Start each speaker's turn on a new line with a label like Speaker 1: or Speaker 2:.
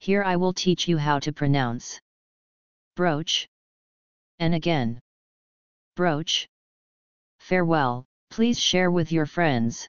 Speaker 1: Here I will teach you how to pronounce brooch. And again. Brooch. Farewell, please share with your friends.